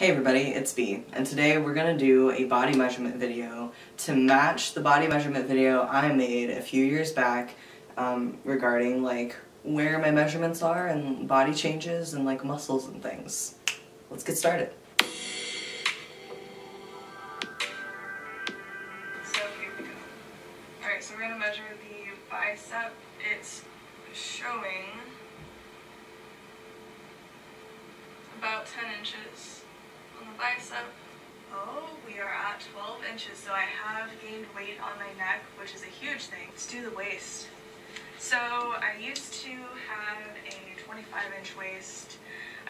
Hey everybody, it's B, and today we're gonna do a body measurement video to match the body measurement video I made a few years back um, regarding like where my measurements are and body changes and like muscles and things. Let's get started. So here we go. Alright, so we're gonna measure the bicep. It's showing about 10 inches on the bicep. Oh, we are at 12 inches, so I have gained weight on my neck, which is a huge thing. Let's do the waist. So I used to have a 25 inch waist.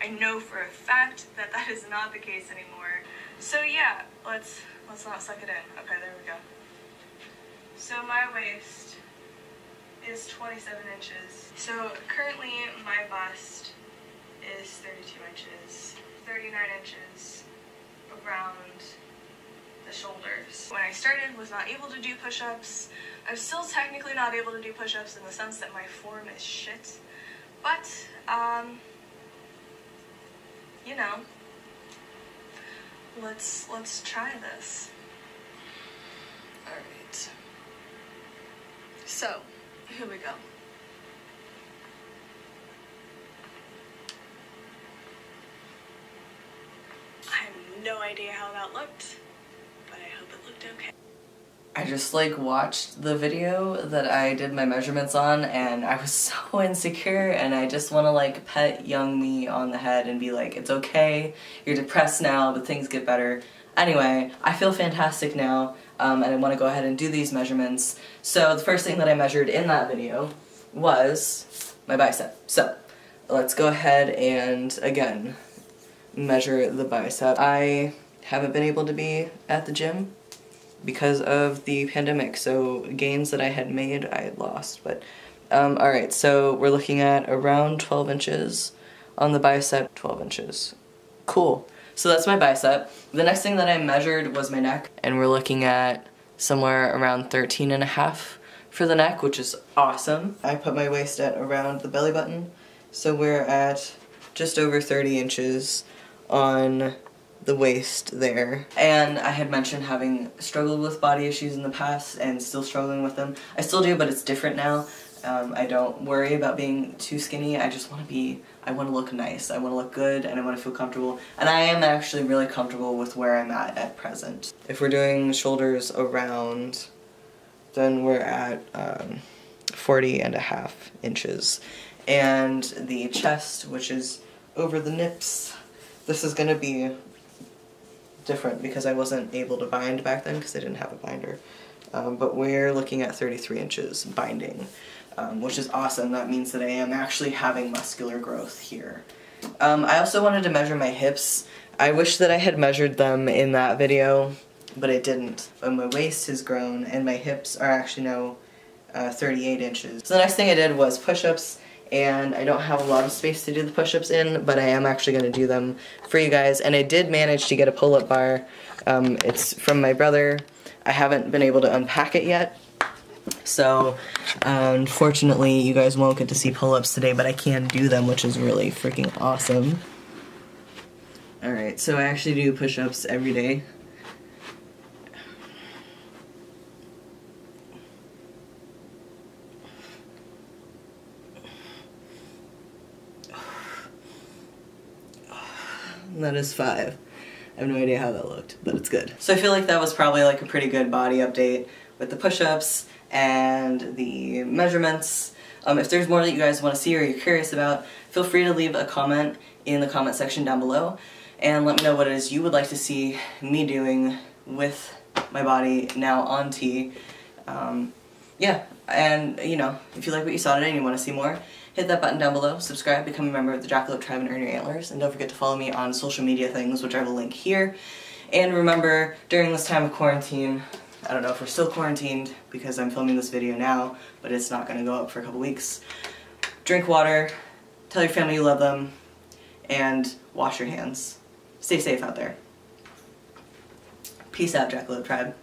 I know for a fact that that is not the case anymore. So yeah, let's let's not suck it in. Okay, there we go. So my waist is 27 inches. So currently my bust is 32 inches, 39 inches around the shoulders. When I started, was not able to do push-ups. I'm still technically not able to do push-ups in the sense that my form is shit. But, um, you know, let's, let's try this. Alright. So, here we go. I have no idea how that looked, but I hope it looked okay. I just like watched the video that I did my measurements on and I was so insecure and I just want to like pet young me on the head and be like, it's okay, you're depressed now, but things get better. Anyway, I feel fantastic now um, and I want to go ahead and do these measurements. So the first thing that I measured in that video was my bicep. So let's go ahead and again measure the bicep. I haven't been able to be at the gym because of the pandemic, so gains that I had made, I lost. But, um, alright, so we're looking at around 12 inches on the bicep, 12 inches. Cool. So that's my bicep. The next thing that I measured was my neck, and we're looking at somewhere around 13 and a half for the neck, which is awesome. I put my waist at around the belly button, so we're at just over 30 inches on the waist there. And I had mentioned having struggled with body issues in the past and still struggling with them. I still do, but it's different now. Um, I don't worry about being too skinny. I just want to be, I want to look nice. I want to look good and I want to feel comfortable. And I am actually really comfortable with where I'm at at present. If we're doing shoulders around, then we're at um, 40 and a half inches. And the chest, which is over the nips, this is going to be different because I wasn't able to bind back then because I didn't have a binder. Um, but we're looking at 33 inches binding, um, which is awesome. That means that I am actually having muscular growth here. Um, I also wanted to measure my hips. I wish that I had measured them in that video, but I didn't. But my waist has grown and my hips are actually now uh, 38 inches. So the next thing I did was push-ups and I don't have a lot of space to do the push-ups in, but I am actually going to do them for you guys. And I did manage to get a pull-up bar. Um, it's from my brother. I haven't been able to unpack it yet. So, unfortunately, you guys won't get to see pull-ups today, but I can do them, which is really freaking awesome. Alright, so I actually do push-ups every day. That is five. I have no idea how that looked, but it's good. So I feel like that was probably like a pretty good body update with the push-ups and the measurements. Um, if there's more that you guys want to see or you're curious about, feel free to leave a comment in the comment section down below and let me know what it is you would like to see me doing with my body now on T. Um, yeah, and you know, if you like what you saw today and you want to see more, hit that button down below, subscribe, become a member of the Jackalope Tribe and earn your antlers, and don't forget to follow me on social media things, which I will link here. And remember, during this time of quarantine, I don't know if we're still quarantined because I'm filming this video now, but it's not going to go up for a couple weeks. Drink water, tell your family you love them, and wash your hands. Stay safe out there. Peace out, Jackalope Tribe.